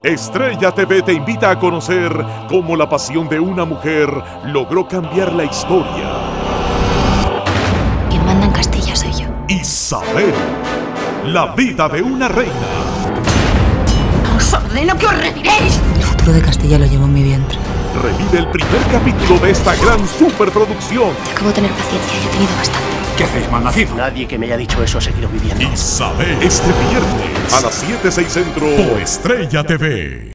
Estrella TV te invita a conocer cómo la pasión de una mujer logró cambiar la historia. Quien manda en Castilla soy yo. Isabel, la vida de una reina. ¡Os ordeno que os retiréis! El futuro de Castilla lo llevo en mi vientre. Revive el primer capítulo de esta gran superproducción. Acabo de tener paciencia, he tenido bastante. ¿Qué hacéis, malnacido? Nadie que me haya dicho eso ha seguido viviendo. Isabel, este viernes a las 7, 6 centro por Estrella TV.